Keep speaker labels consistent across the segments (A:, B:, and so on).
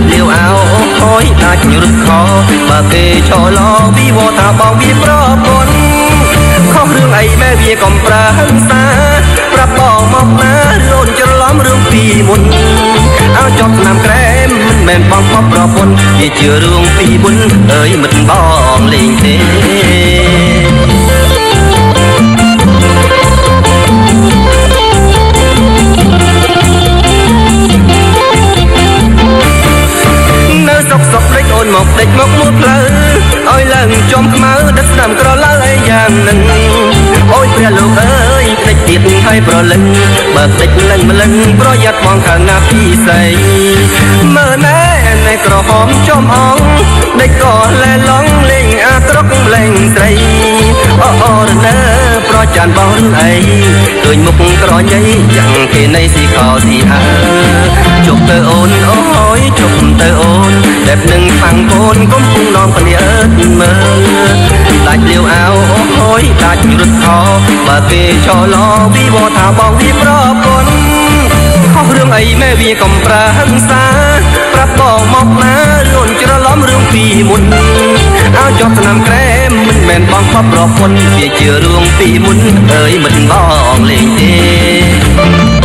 A: ច់លាវអោអូយដាច់រត់ខបើគេឆោឡពីវថាបងវាប្រពន្ធខុសរឿងអីបែវាកំប្រាហឹង្សាប្រាប់បងមកណារូនច្រឡំរឿងពីមុនអើចប់ឆ្នាំក្រែមមិនមែនបងបបប្រពន្ធវាជារឿងពីមុនអើយមិនបងលេងទេ មកដេចមកមួយផ្លូវឲ្យឡើងចំខ្មៅដឹកស្ដាំក្រឡៅអីយ៉ាងនឹងអូយព្រះលោកអើយដេចទៀតហើយប្រលឹងបើដេចម្លឹងម្លឹងប្រយ័ត្នបងខាងណាពីស្អីមើលណែណែក្រហមចំអងដេចក៏លែឡងលេងអាក្រក់លេងស្រីអូអូរណើ ប្រចានបងរឿងអីឃើញមុខក្រញ៉ៃយ៉ាងគេនៃស៊ីខោស៊ីហើជប់ទៅអូនអូយជប់ទៅអូនតែនឹងខ្វាំងកូនកំពុងនំគ្នាអើតមើលដាច់លាវអោអូយដាច់រត់ខបើគេឆោឡវិវថាបងវាប្រពន្ធ ខុសរឿងអីម៉ែវាកំប្រាហឹង្សា ប្រាប់បងមកណារួនច្រឡំរឿងពីមុនអើចប់ឆ្នាំក្រែមមិនមែនបងខប់ប្រពន្ធវាជារឿងពីមុនអើយមិនបងលេងទេ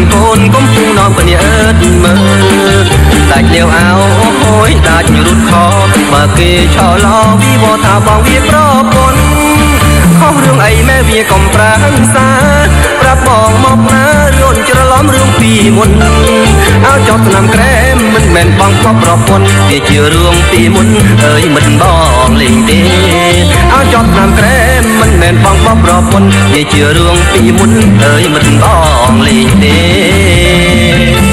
A: ងខ្មាំងកូនកំពុងនំគ្នាអើតមើលដាច់លាវអោអូយដាច់រត់ខបើគេឆោឡវិវថាបងវាប្រពន្ធ ខុសរឿងអីម៉ែវាកំប្រាហឹង្សាប្រាប់បងមកណារួនច្រឡំរឿងពីមុនអើចប់ឆ្នាំក្រែមមិនមែនបងខប់ប្រពន្ធវាជារឿងពីមុនអើយមិនបងលេងទេអើចប់ឆ្នាំក្រែមមិនមែនបងបបប្រពន្ធវាជារឿងពីមុនអើយមិនបងលេងទេ